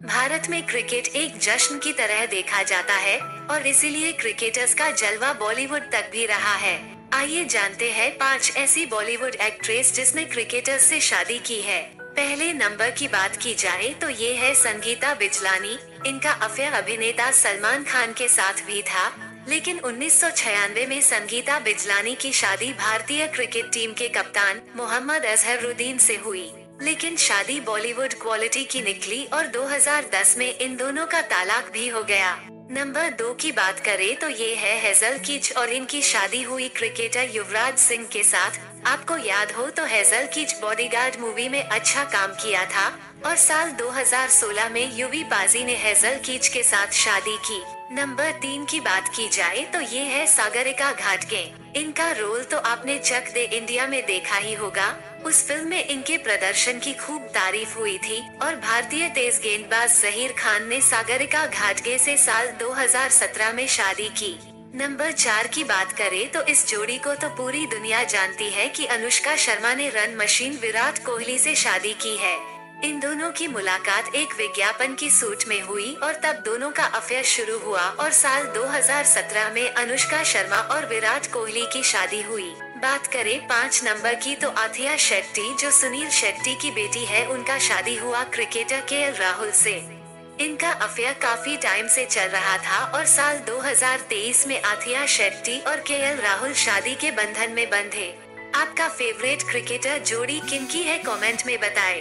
भारत में क्रिकेट एक जश्न की तरह देखा जाता है और इसीलिए क्रिकेटर्स का जलवा बॉलीवुड तक भी रहा है। आइए जानते हैं पाँच ऐसी बॉलीवुड एक्ट्रेस जिसने क्रिकेटर्स से शादी की है। पहले नंबर की बात की जाए तो ये है संगीता बिजलानी। इनका अफेयर अभिनेता सलमान खान के साथ भी था, लेकिन उन्नीस सौ छियानवे में संगीता बिजलानी की शादी भारतीय क्रिकेट टीम के कप्तान मोहम्मद अजहरुद्दीन से हुई। लेकिन शादी बॉलीवुड क्वालिटी की निकली और 2010 में इन दोनों का तालाक भी हो गया। नंबर दो की बात करें तो ये है हेजल किच और इनकी शादी हुई क्रिकेटर युवराज सिंह के साथ। आपको याद हो तो हेजल किच बॉडीगार्ड मूवी में अच्छा काम किया था और साल 2016 में युवी बाजी ने हेजल कीच के साथ शादी की। नंबर तीन की बात की जाए तो ये है सागरिका घाटगे। इनका रोल तो आपने चक दे इंडिया में देखा ही होगा। उस फ़िल्म में इनके प्रदर्शन की खूब तारीफ़ हुई थी और भारतीय तेज गेंदबाज जहीर खान ने सागरिका घाटगे से साल 2017 में शादी की। नंबर चार की बात करें तो इस जोड़ी को तो पूरी दुनिया जानती है कि अनुष्का शर्मा ने रन मशीन विराट कोहली से शादी की है। इन दोनों की मुलाकात एक विज्ञापन की सूट में हुई और तब दोनों का अफेयर शुरू हुआ और साल 2017 में अनुष्का शर्मा और विराट कोहली की शादी हुई। बात करें पाँच नंबर की तो आथिया शेट्टी, जो सुनील शेट्टी की बेटी है, उनका शादी हुआ क्रिकेटर के राहुल से इनका अफेयर काफ़ी टाइम से चल रहा था और साल 2023 में आथिया शेट्टी और के राहुल शादी के बंधन में बंधे आपका फेवरेट क्रिकेटर जोड़ी किनकी है कमेंट में बताएँ।